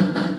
The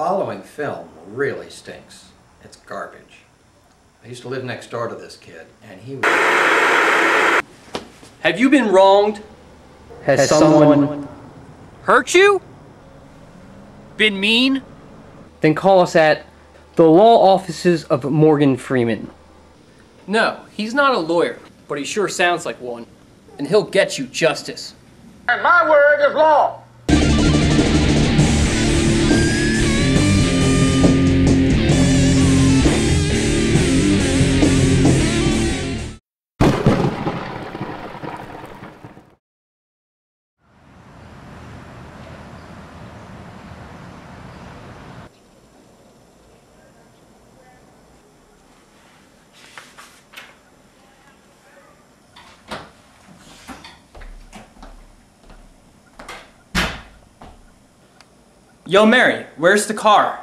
following film really stinks. It's garbage. I used to live next door to this kid, and he was. Have you been wronged? Has, someone, Hurt you? Been mean? Then call us at the law offices of Morgan Freeman. No, he's not a lawyer, but he sure sounds like one. And he'll get you justice. And my word is law. Yo, Mary, where's the car?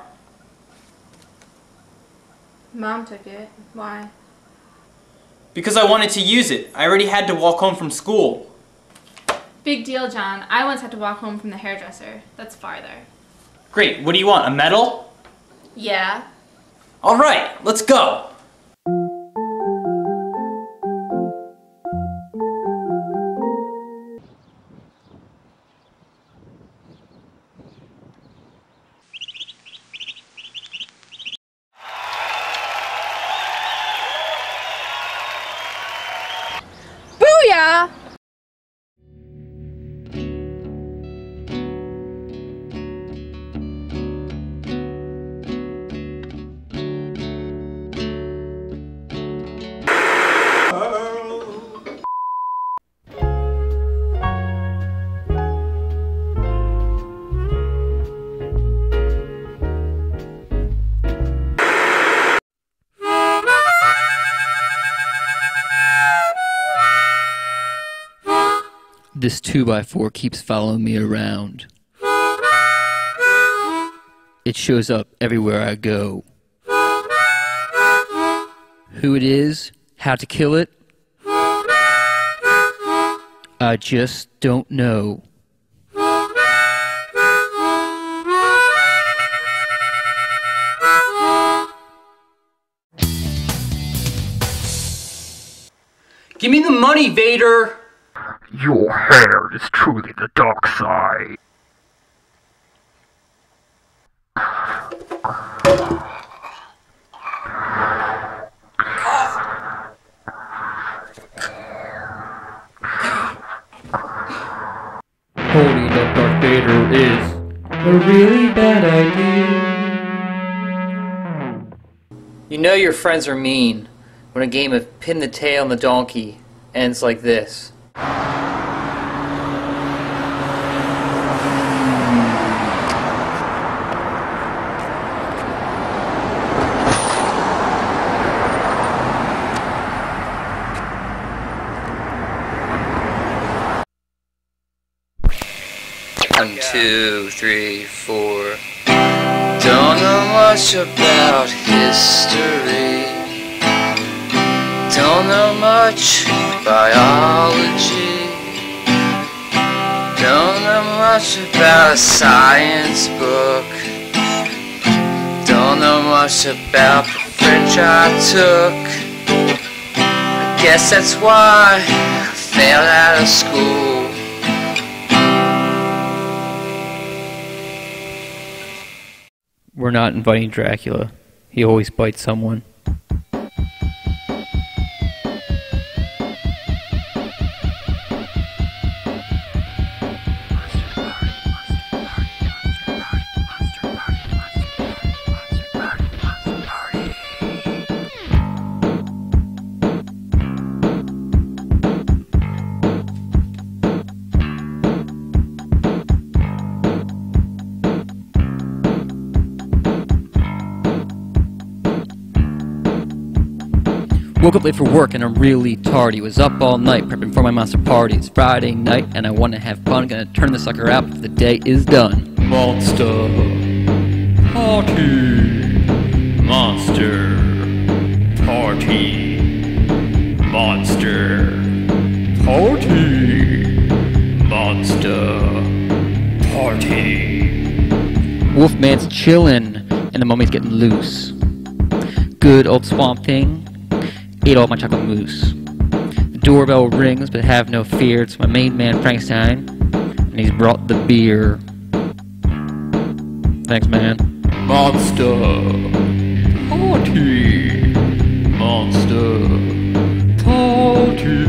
Mom took it. Why? Because I wanted to use it. I already had to walk home from school. Big deal, John. I once had to walk home from the hairdresser. That's farther. Great, what do you want? A medal? Yeah. Alright, let's go! This 2x4 keeps following me around. It shows up everywhere I go. Who it is, how to kill it, I just don't know. Give me the money, Vader! Your hair is truly the dark side. Holding up Darth Vader is a really bad idea. You know your friends are mean when a game of pin the tail on the donkey ends like this. Two, three, four. Don't know much about history. Don't know much biology. Don't know much about a science book. Don't know much about the French I took. I guess that's why I failed out of school. We're not inviting Dracula. He always bites someone. Woke up late for work and I'm really tardy. Was up all night prepping for my monster party. It's Friday night and I want to have fun. Gonna turn the sucker out before the day is done. Monster Party. Monster Party. Monster Party. Monster Party. Wolfman's chillin' and the mummy's getting loose. Good old Swamp Thing ate all my chocolate mousse. The doorbell rings, but have no fear, it's my main man Frankenstein, and he's brought the beer. Thanks, man. Monster Party. Monster Party.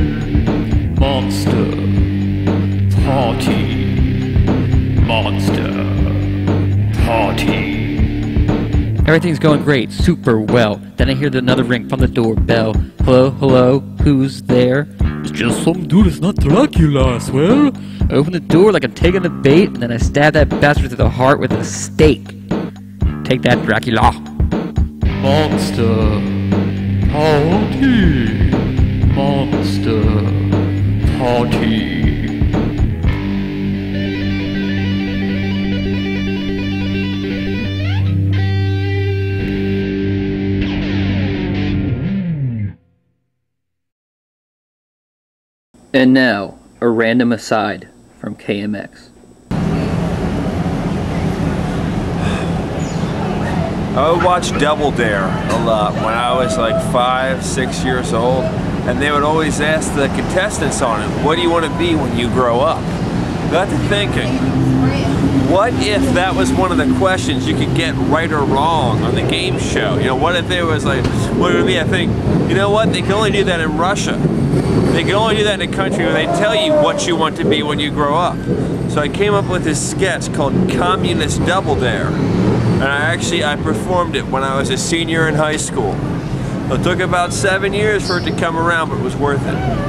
Monster Party. Monster Party. Everything's going great, super well. Then I hear another ring from the doorbell. Hello, hello, who's there? It's just some dude, it's not Dracula, I swear. I open the door like I'm taking the bait, and then I stab that bastard to the heart with a stake. Take that, Dracula. Monster Party. Monster Party. And now, a random aside from KMX. I would watch Double Dare a lot when I was like five, six years old, and they would always ask the contestants on it, "What do you want to be when you grow up?" Got to thinking, what if that was one of the questions you could get right or wrong on the game show? You know, what if there was like, what would it be? I think, you know what? They can only do that in Russia. They can only do that in a country where they tell you what you want to be when you grow up. So I came up with this sketch called Communist Double Dare. And I actually, I performed it when I was a senior in high school. It took about seven years for it to come around, but it was worth it.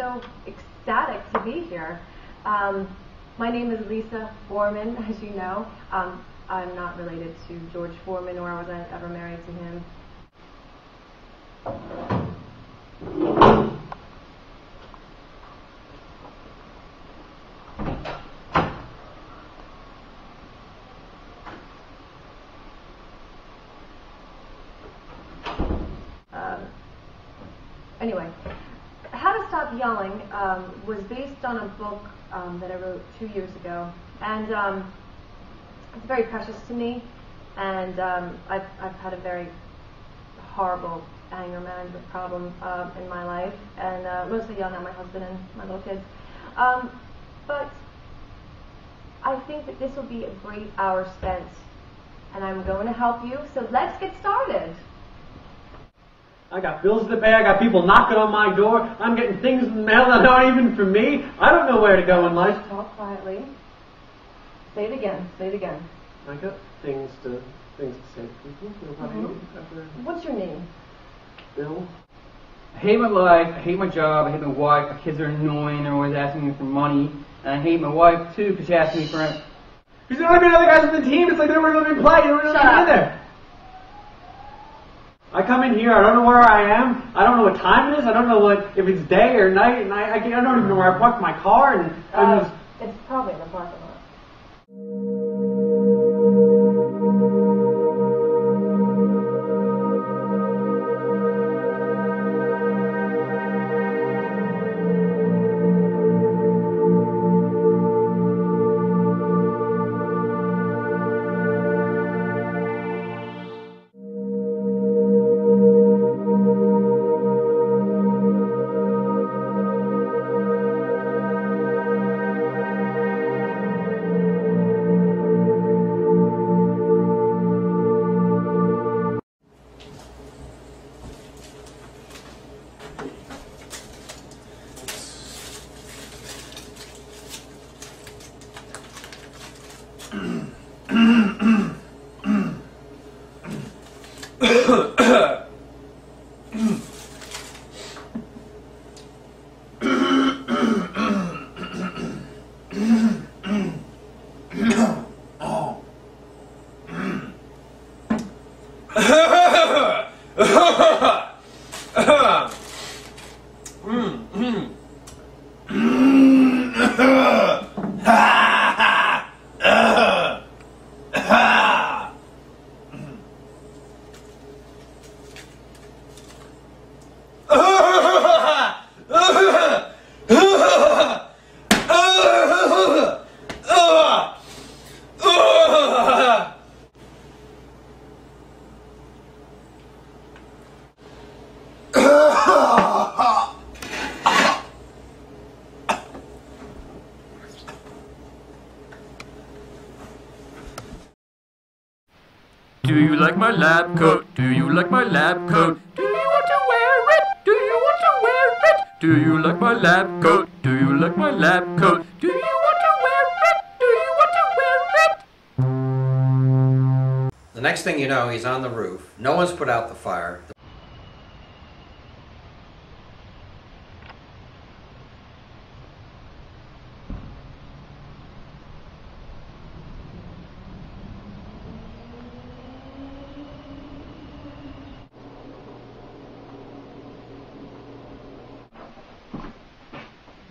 so ecstatic to be here. Um, my name is Lisa Foreman, as you know. Um, I'm not related to George Foreman, nor was I ever married to him. Um, anyway, How um, was based on a book um, that I wrote two years ago, and um, it's very precious to me. And um, I've, I've had a very horrible anger management problem um, in my life, and uh, mostly yelling at my husband and my little kids. Um, but I think that this will be a great hour spent, and I'm going to help you. So let's get started. I got bills to pay. I got people knocking on my door. I'm getting things in the mail that aren't even for me. I don't know where to go in life. Talk quietly. Say it again. Say it again. I got things to things to say to people. Nobody mm-hmm. ever. What's your name? Bill. I hate my life, I hate my job, I hate my wife, my kids are annoying, they're always asking me for money, and I hate my wife too because she asks me for There's not been other guys on the team. It's like they don't even play. They don't even Shut get up. in there. I come in here. I don't know where I am. I don't know what time it is. I don't know what if it's day or night, and I, I, I don't even know where I parked my car. And I'm Uh, just it's probably in the parking like my lab coat? Do you like my lab coat? Do you want to wear it? Do you want to wear it? Do you like my lab coat? Do you like my lab coat? Do you want to wear it? Do you want to wear it? The next thing you know, he's on the roof. No one's put out the fire.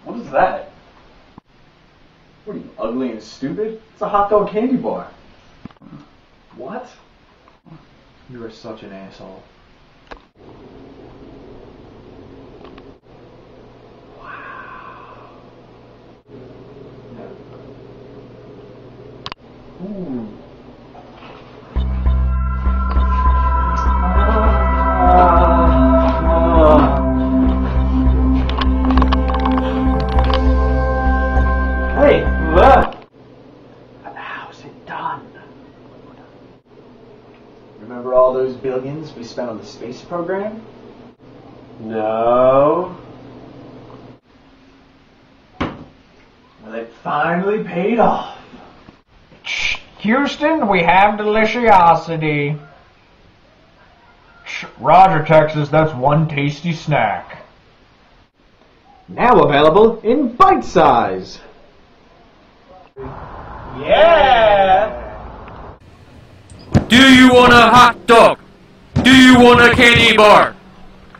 What is that? What are you, ugly and stupid? It's a hot dog candy bar. What? You are such an asshole. Wow. No. Ooh. Spent on the space program? No. Well, it finally paid off. Houston, we have deliciosity. Roger, Texas, that's one tasty snack. Now available in bite size. Yeah! Do you want a hot dog? Do you want a candy bar?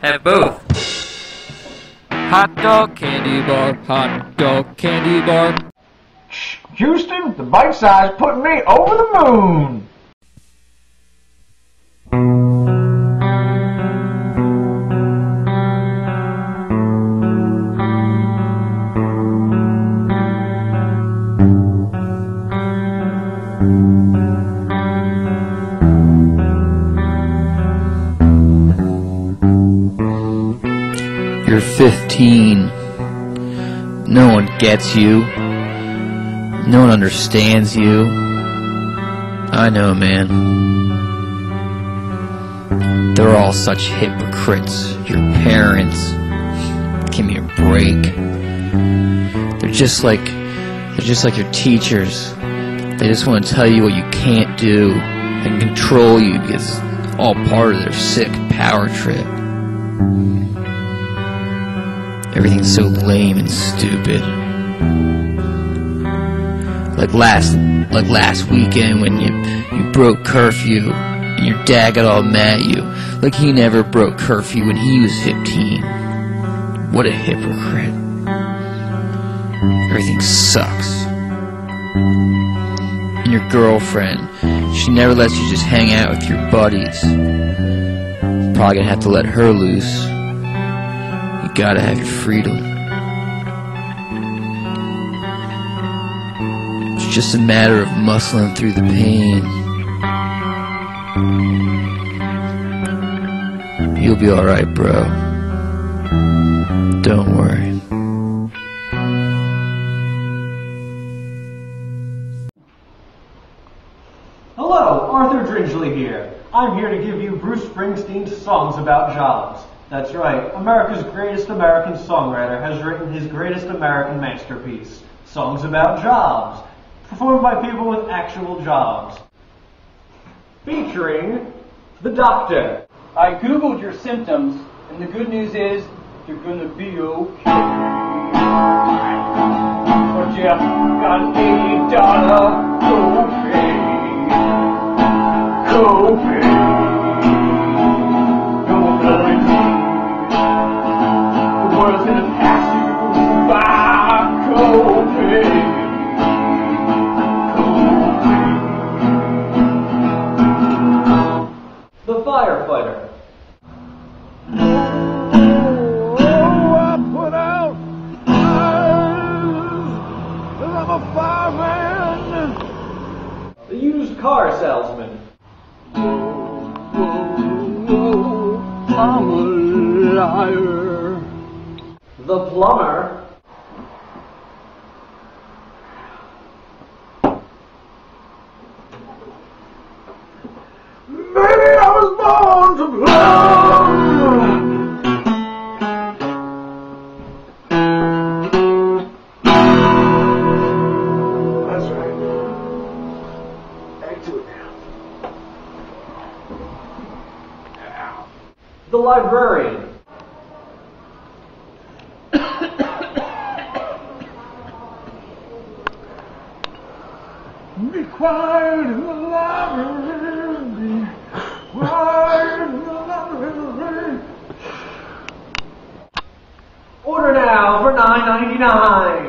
Have both. Hot dog candy bar, hot dog candy bar. Houston, the bite size put me over the moon. You're 15. No one gets you. No one understands you. I know, man. They're all such hypocrites. Your parents. Give me a break. They're just like they're just like your teachers. They just want to tell you what you can't do and control you it's all part of their sick power trip. Everything's so lame and stupid. Like last like last weekend when you you broke curfew and your dad got all mad at you. Like he never broke curfew when he was 15. What a hypocrite. Everything sucks. And your girlfriend, she never lets you just hang out with your buddies. Probably gonna have to let her loose. You gotta have your freedom. It's just a matter of muscling through the pain. You'll be alright, bro. Don't worry. Hello, Arthur Dringely here. I'm here to give you Bruce Springsteen's Songs About Jobs. That's right, America's greatest American songwriter has written his greatest American masterpiece, Songs About Jobs, performed by people with actual jobs. Featuring the Doctor. I googled your symptoms, and the good news is you're gonna be okay. But you got an eighty dollar copay. Copay. Fireman. The Used Car Salesman. Oh, oh, oh, I'm a liar. The Plumber. Nine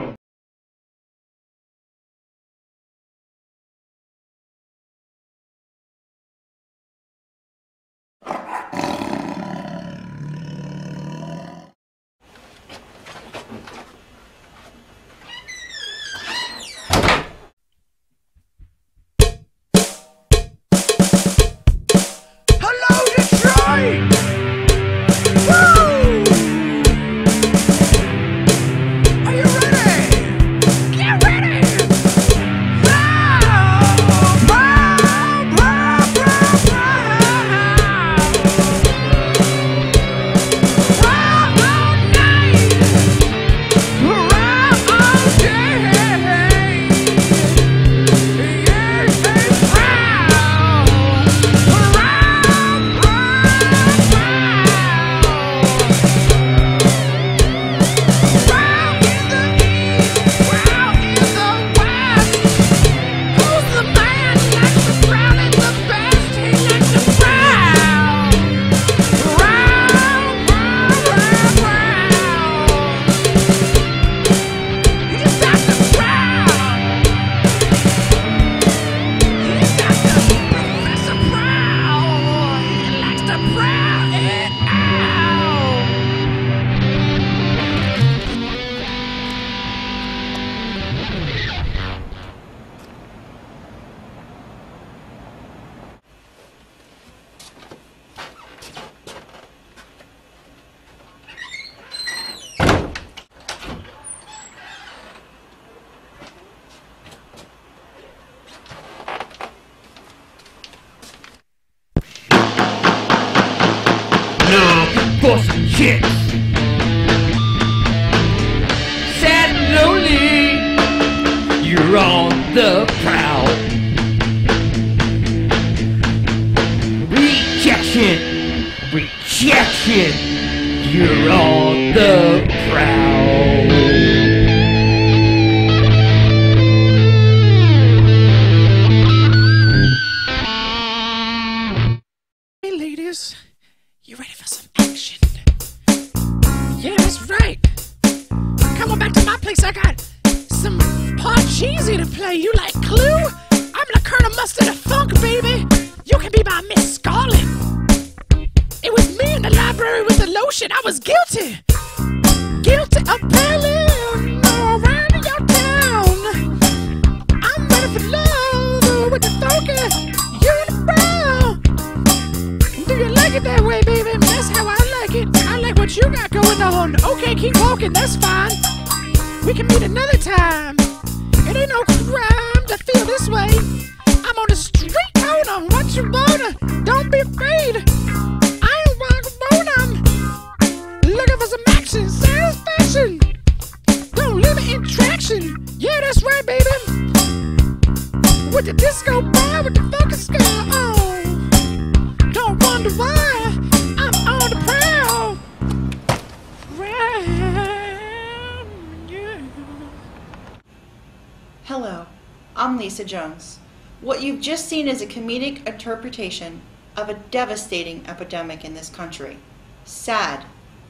Lisa Jones. What you've just seen is a comedic interpretation of a devastating epidemic in this country. Sad,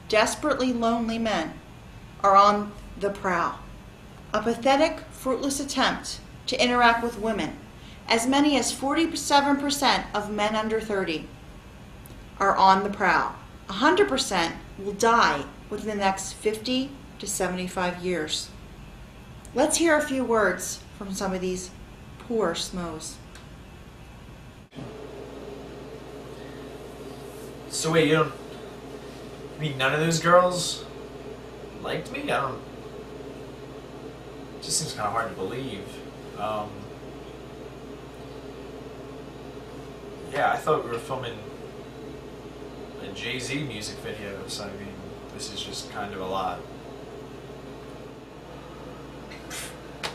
desperately lonely men are on the prowl. A pathetic, fruitless attempt to interact with women. As many as 47% of men under 30 are on the prowl. 100% will die within the next 50 to 75 years. Let's hear a few words from some of these poor smoes. So wait, you don't. I mean, none of those girls liked me. I don't. It just seems kind of hard to believe. Um, yeah, I thought we were filming a Jay Z music video, so I mean, this is just kind of a lot.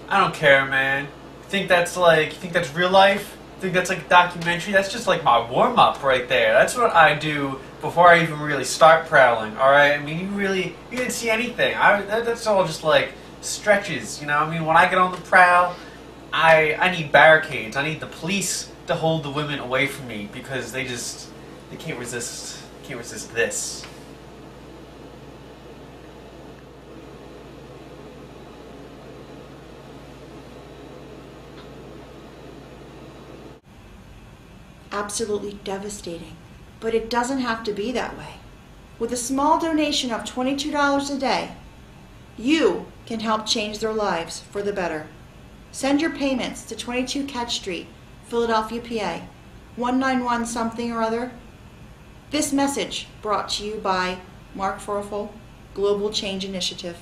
I don't care, man. Think that's like, think that's real life? Think that's like a documentary? That's just like my warm up right there. That's what I do before I even really start prowling. All right. I mean, you really, you didn't see anything. I that, that's all just like stretches. You know. I mean, when I get on the prowl, I I need barricades. I need the police to hold the women away from me because they just they can't resist can't resist this. Absolutely devastating. But it doesn't have to be that way. With a small donation of $22 a day, you can help change their lives for the better. Send your payments to 22 Catch Street, Philadelphia, PA, 191 something or other. This message brought to you by Marc Farful, Global Change Initiative.